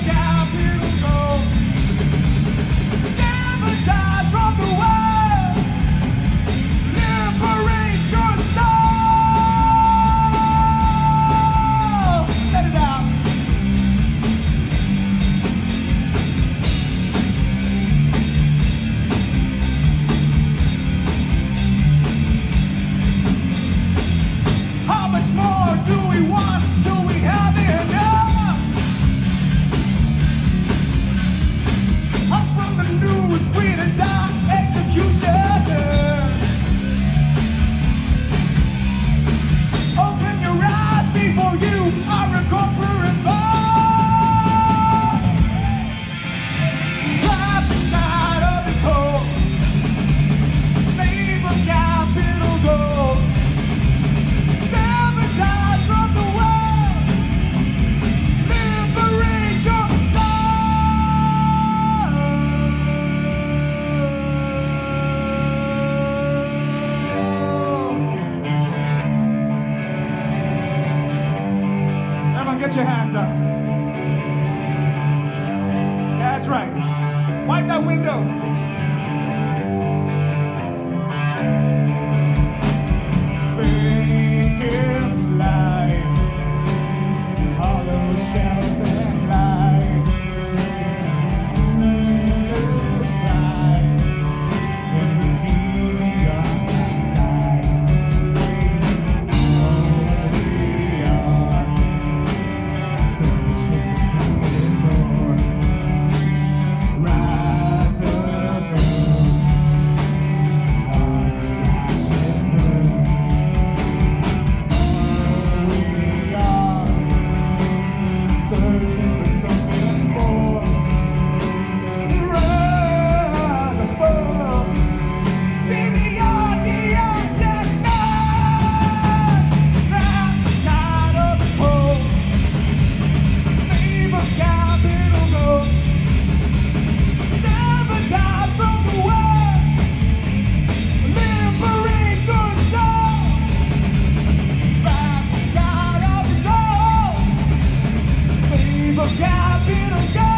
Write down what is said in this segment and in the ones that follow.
down here. Put your hands up. That's right. Wipe that window. cabe, não.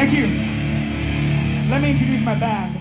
Thank you. Let me introduce my band.